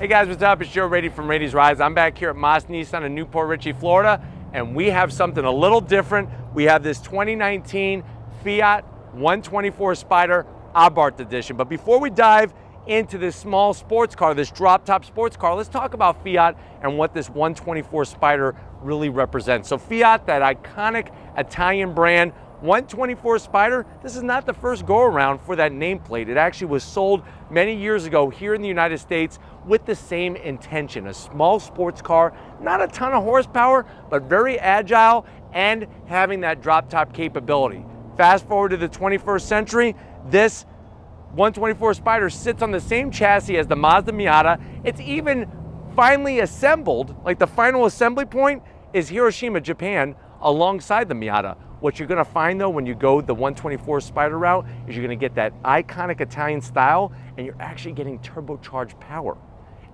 Hey guys, what's up? It's Joe Raiti from Raiti's Rides. I'm back here at Moss Nissan in New Port Richey, Florida, and we have something a little different. We have this 2019 Fiat 124 Spider Abarth Edition. But before we dive into this small sports car, this drop top sports car, let's talk about Fiat and what this 124 Spider really represents. So Fiat, that iconic Italian brand, 124 Spider, this is not the first go around for that nameplate. It actually was sold many years ago here in the United States with the same intention. A small sports car, not a ton of horsepower, but very agile and having that drop top capability. Fast forward to the 21st century, this 124 Spider sits on the same chassis as the Mazda Miata. It's even finally assembled, like the final assembly point is Hiroshima, Japan, alongside the Miata. What you're gonna find though when you go the 124 Spider route is you're gonna get that iconic Italian style and you're actually getting turbocharged power.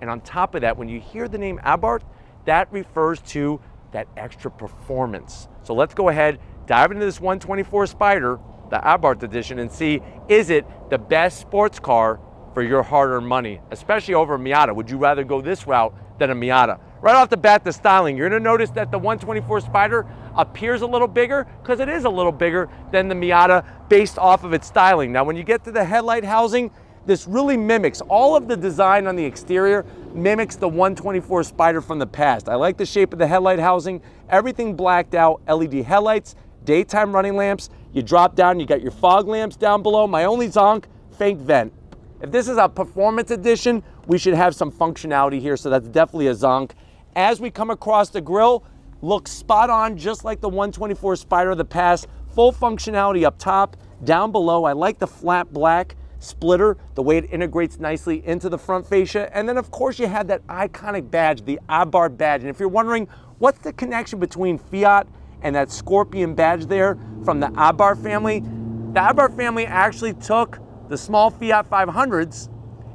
And on top of that, when you hear the name Abarth, that refers to that extra performance. So let's go ahead, dive into this 124 Spider, the Abarth edition, and see, is it the best sports car for your hard-earned money, especially over a Miata? Would you rather go this route than a Miata? Right off the bat, the styling, you're gonna notice that the 124 Spider appears a little bigger because it is a little bigger than the Miata based off of its styling. Now, when you get to the headlight housing, this really mimics, all of the design on the exterior mimics the 124 Spider from the past. I like the shape of the headlight housing, everything blacked out, LED headlights, daytime running lamps. You drop down, you got your fog lamps down below. My only zonk, faint vent. If this is a performance edition, we should have some functionality here, so that's definitely a zonk. As we come across the grill, looks spot on, just like the 124 Spider of the past. Full functionality up top, down below. I like the flat black splitter, the way it integrates nicely into the front fascia. And then of course you have that iconic badge, the Abarth badge. And if you're wondering what's the connection between Fiat and that scorpion badge there from the Abarth family, the Abarth family actually took the small Fiat 500s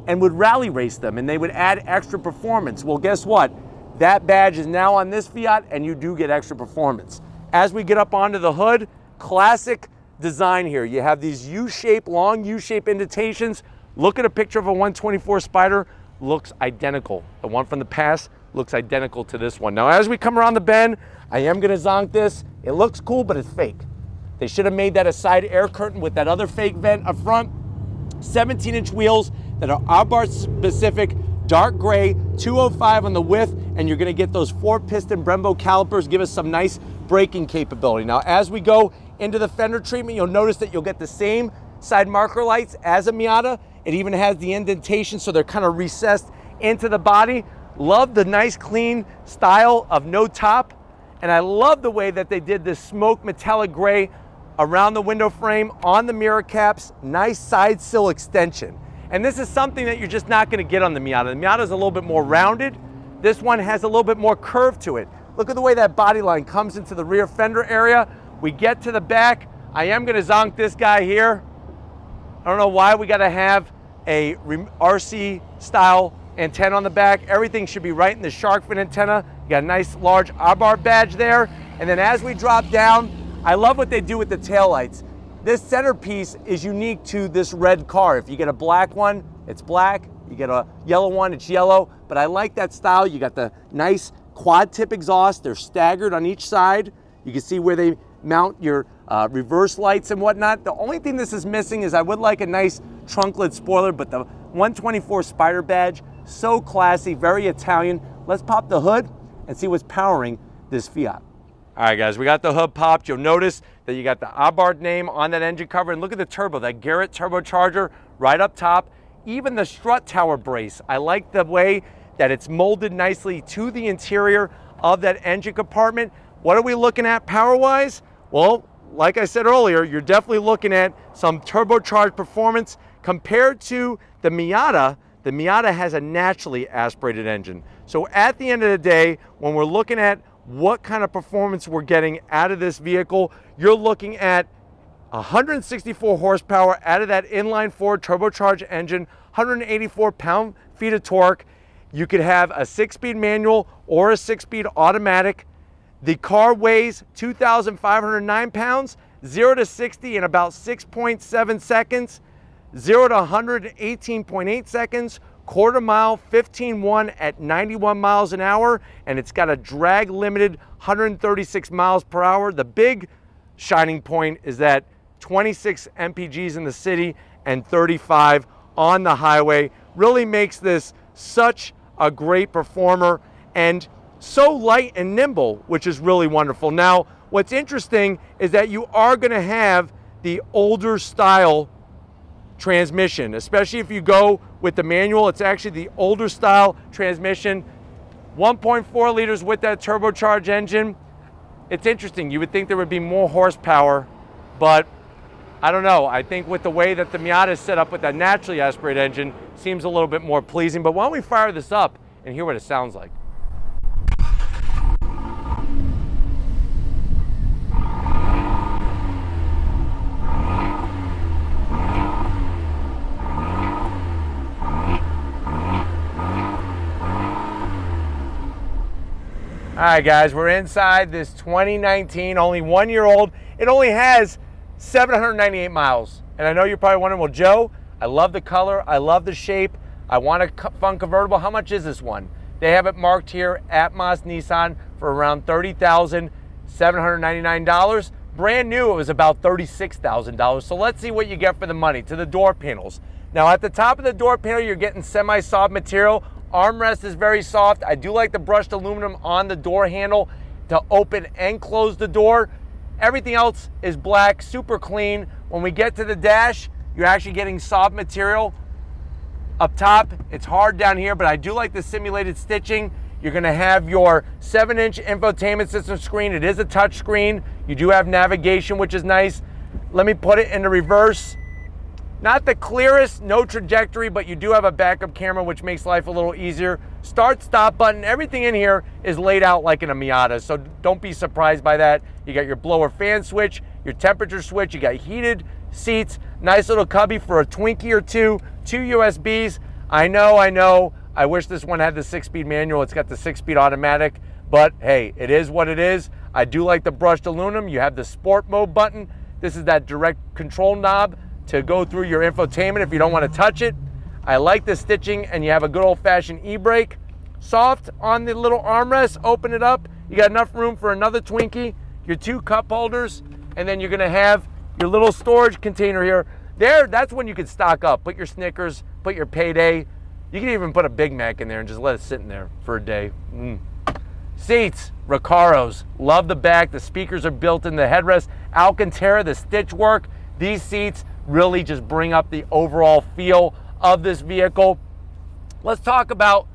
and would rally race them and they would add extra performance. Well, guess what? That badge is now on this Fiat and you do get extra performance. As we get up onto the hood, classic design here. You have these U-shaped, long U-shaped indentations. Look at a picture of a 124 Spider, looks identical. The one from the past looks identical to this one. Now, as we come around the bend, I am gonna zonk this. It looks cool, but it's fake. They should have made that a side air curtain with that other fake vent up front. 17 inch wheels that are Abarth specific, dark gray, 205 on the width, and you're gonna get those four piston Brembo calipers, give us some nice braking capability. Now, as we go into the fender treatment, you'll notice that you'll get the same side marker lights as a Miata. It even has the indentation, so they're kind of recessed into the body. Love the nice clean style of no top. And I love the way that they did this smoke metallic gray around the window frame, on the mirror caps, nice side sill extension. And this is something that you're just not gonna get on the Miata. The Miata is a little bit more rounded. This one has a little bit more curve to it. Look at the way that body line comes into the rear fender area we get to the back. I am gonna zonk this guy here. I don't know why we gotta have a RC style antenna on the back. Everything should be right in the shark fin antenna. You got a nice large Abarth badge there. And then as we drop down, I love what they do with the taillights. This centerpiece is unique to this red car. If you get a black one, it's black. You get a yellow one, it's yellow. But I like that style. You got the nice quad tip exhaust. They're staggered on each side. You can see where they mount your uh, reverse lights and whatnot. The only thing this is missing is I would like a nice trunk lid spoiler, but the 124 Spider badge, so classy, very Italian. Let's pop the hood and see what's powering this Fiat. All right, guys, we got the hood popped. You'll notice that you got the Abarth name on that engine cover. And look at the turbo, that Garrett turbocharger right up top. Even the strut tower brace. I like the way that it's molded nicely to the interior of that engine compartment. What are we looking at power-wise? Well, like I said earlier, you're definitely looking at some turbocharged performance compared to the Miata. The Miata has a naturally aspirated engine. So at the end of the day, when we're looking at what kind of performance we're getting out of this vehicle, you're looking at 164 horsepower out of that inline four turbocharged engine, 184 pound-feet of torque. You could have a six-speed manual or a six-speed automatic the car weighs 2,509 pounds, 0 to 60 in about 6.7 seconds, 0 to 118.8 seconds, quarter mile, 15.1 at 91 miles an hour, and it's got a drag limited 136 miles per hour. The big shining point is that 26 MPGs in the city and 35 on the highway really makes this such a great performer and so light and nimble, which is really wonderful. Now, what's interesting is that you are going to have the older style transmission, especially if you go with the manual. It's actually the older style transmission, 1.4 liters with that turbocharged engine. It's interesting. You would think there would be more horsepower, but I don't know. I think with the way that the Miata is set up with that naturally aspirated engine, seems a little bit more pleasing. But why don't we fire this up and hear what it sounds like? All right, guys, we're inside this 2019, only one year old. It only has 798 miles. And I know you're probably wondering, well, Joe, I love the color, I love the shape, I want a fun convertible. How much is this one? They have it marked here at Moss Nissan for around $30,799. Brand new, it was about $36,000. So let's see what you get for the money to the door panels. Now at the top of the door panel, you're getting semi-soft material Armrest is very soft. I do like the brushed aluminum on the door handle to open and close the door. Everything else is black, super clean. When we get to the dash, you're actually getting soft material up top. It's hard down here, but I do like the simulated stitching. You're gonna have your seven inch infotainment system screen. It is a touch screen. You do have navigation, which is nice. Let me put it into reverse. Not the clearest, no trajectory, but you do have a backup camera, which makes life a little easier. Start, stop button, everything in here is laid out like in a Miata, so don't be surprised by that. You got your blower fan switch, your temperature switch, you got heated seats, nice little cubby for a Twinkie or two, two USBs. I know, I know, I wish this one had the six-speed manual. It's got the six-speed automatic, but hey, it is what it is. I do like the brushed aluminum. You have the sport mode button. This is that direct control knob to go through your infotainment if you don't want to touch it. I like the stitching and you have a good old fashioned e-brake. Soft on the little armrest, open it up. You got enough room for another Twinkie, your two cup holders, and then you're gonna have your little storage container here. There, that's when you can stock up. Put your Snickers, put your payday. You can even put a Big Mac in there and just let it sit in there for a day. Mm. Seats, Recaros. Love the back. The speakers are built in the headrest. Alcantara, the stitch work. These seats, really just bring up the overall feel of this vehicle. Let's talk about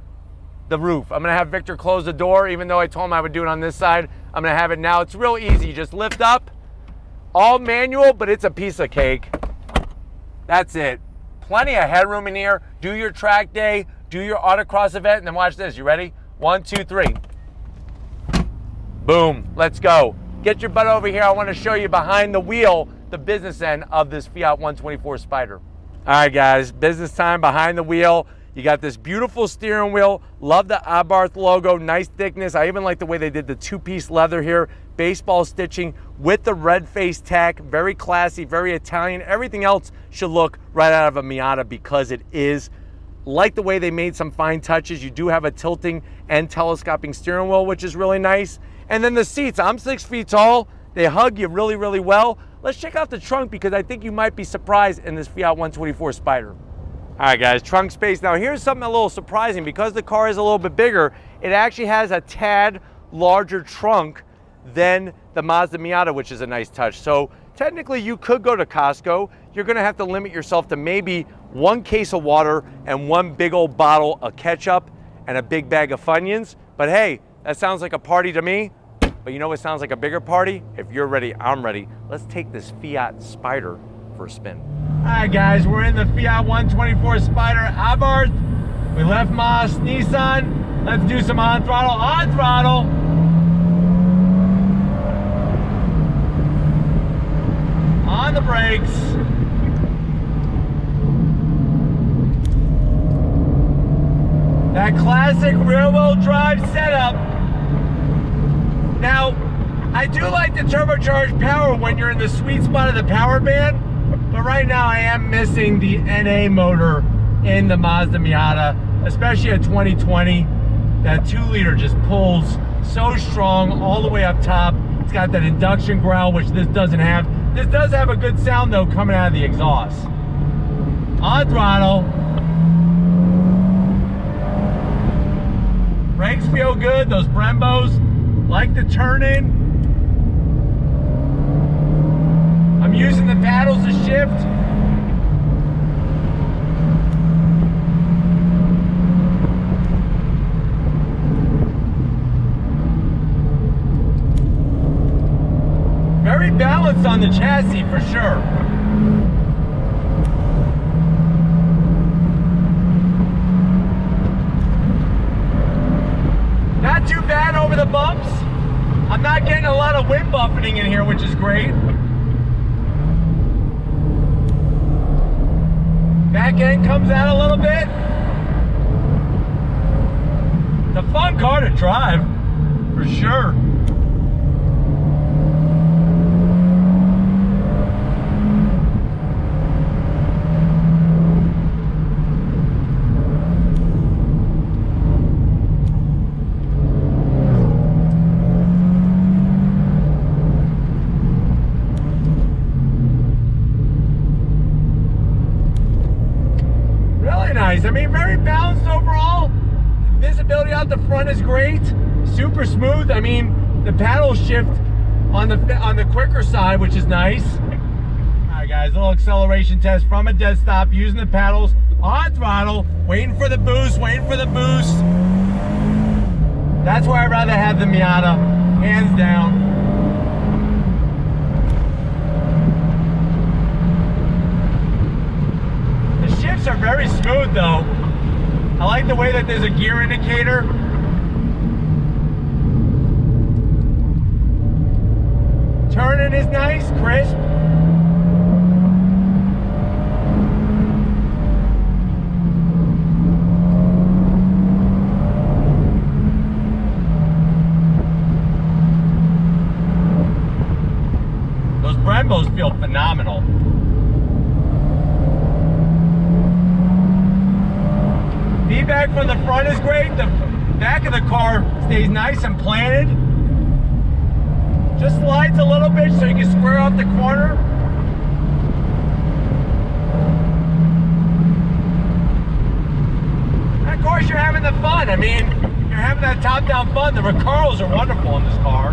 the roof. I'm gonna have Victor close the door, even though I told him I would do it on this side. I'm gonna have it now. It's real easy. Just lift up, all manual, but it's a piece of cake. That's it. Plenty of headroom in here. Do your track day, do your autocross event, and then watch this. You ready? One, two, three. Boom. Let's go. Get your butt over here. I want to show you behind the wheel the business end of this Fiat 124 Spider. All right, guys, business time behind the wheel. You got this beautiful steering wheel. Love the Abarth logo, nice thickness. I even like the way they did the two-piece leather here. Baseball stitching with the red face tack. Very classy, very Italian. Everything else should look right out of a Miata because it is. Like the way they made some fine touches. You do have a tilting and telescoping steering wheel, which is really nice. And then the seats, I'm six feet tall. They hug you really, really well. Let's check out the trunk because I think you might be surprised in this Fiat 124 Spider. All right, guys, trunk space. Now, here's something a little surprising. Because the car is a little bit bigger, it actually has a tad larger trunk than the Mazda Miata, which is a nice touch. So technically, you could go to Costco. You're gonna have to limit yourself to maybe one case of water and one big old bottle of ketchup and a big bag of Funyuns. But hey, that sounds like a party to me. But you know what sounds like a bigger party? If you're ready, I'm ready. Let's take this Fiat Spider for a spin. All right, guys, we're in the Fiat 124 Spider Abarth. We left Moss Nissan. Let's do some on throttle, on throttle. On the brakes. That classic rear wheel drive setup now, I do like the turbocharged power when you're in the sweet spot of the power band, but right now I am missing the NA motor in the Mazda Miata, especially a 2020. That two liter just pulls so strong all the way up top. It's got that induction growl, which this doesn't have. This does have a good sound though coming out of the exhaust. On throttle. Brakes feel good, those Brembos like the turn in. I'm using the paddles to shift. Very balanced on the chassis for sure. Not too bad over the bumps. I'm not getting a lot of wind buffeting in here, which is great. Back end comes out a little bit. It's a fun car to drive, for sure. nice. I mean, very balanced overall. Visibility out the front is great. Super smooth. I mean, the paddle shift on the on the quicker side, which is nice. All right, guys, a little acceleration test from a dead stop using the paddles on throttle, waiting for the boost, waiting for the boost. That's why I'd rather have the Miata, hands down. The shifts are very smooth though. I like the way that there's a gear indicator. Turning is nice, crisp. Those Brembos feel phenomenal. Feedback from the front is great. The back of the car stays nice and planted. A little bit so you can square off the corner. And of course you're having the fun. I mean, you're having that top-down fun. The Recaros are wonderful in this car.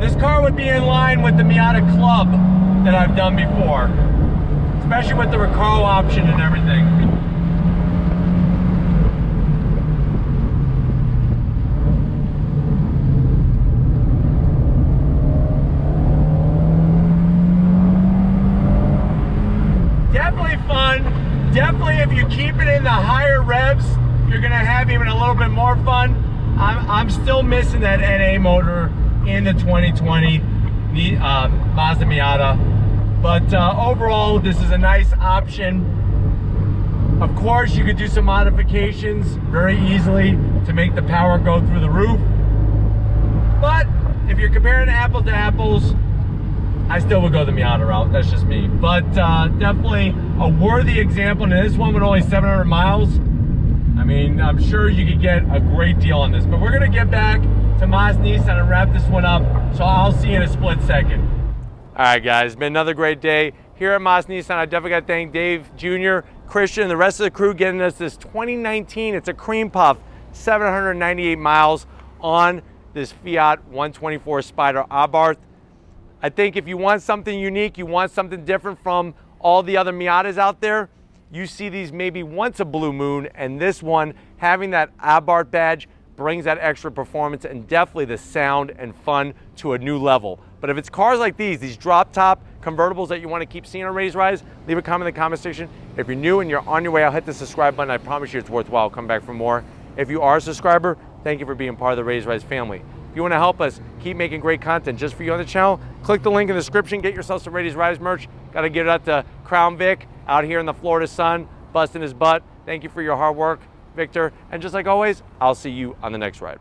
This car would be in line with the Miata Club that I've done before, especially with the Recaro option and everything. Definitely fun. Definitely if you keep it in the higher revs, you're gonna have even a little bit more fun. I'm, I'm still missing that NA motor in the 2020 uh, Mazda Miata. But uh, overall, this is a nice option. Of course, you could do some modifications very easily to make the power go through the roof. But if you're comparing apples to apples, I still would go the Miata route. That's just me. But uh, definitely a worthy example. And this one with only 700 miles. I mean, I'm sure you could get a great deal on this. But we're to get back to Moss Nissan and wrap this one up. So I'll see you in a split second. All right, guys, it's been another great day here at Moss Nissan. I definitely got to thank Dave Jr., Christian, and the rest of the crew getting us this 2019. It's a cream puff, 798 miles on this Fiat 124 Spider Abarth. I think if you want something unique, you want something different from all the other Miatas out there, you see these maybe once a blue moon, and this one having that Abarth badge brings that extra performance and definitely the sound and fun to a new level. But if it's cars like these, these drop top convertibles that you want to keep seeing on Raiti's Rides, leave a comment in the comment section. If you're new and you're on your way I'll hit the subscribe button. I promise you it's worthwhile. Come back for more. If you are a subscriber, thank you for being part of the Raiti's Rides family. If you want to help us keep making great content just for you on the channel, click the link in the description. Get yourself some Raiti's Rides merch. Got to get it out to Crown Vic out here in the Florida sun, busting his butt. Thank you for your hard work, Victor. And just like always, I'll see you on the next ride.